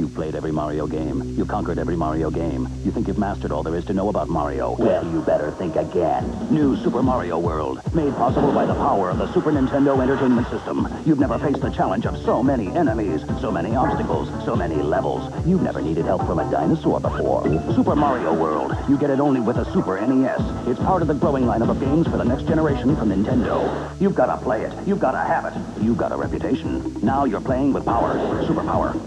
You've played every Mario game. You've conquered every Mario game. You think you've mastered all there is to know about Mario. Well, you better think again. New Super Mario World, made possible by the power of the Super Nintendo Entertainment System. You've never faced the challenge of so many enemies, so many obstacles, so many levels. You've never needed help from a dinosaur before. Super Mario World, you get it only with a Super NES. It's part of the growing lineup of games for the next generation from Nintendo. You've got to play it. You've got to have it. You've got a reputation. Now you're playing with power. Superpower.